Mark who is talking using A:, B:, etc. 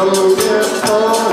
A: Come and. Uh.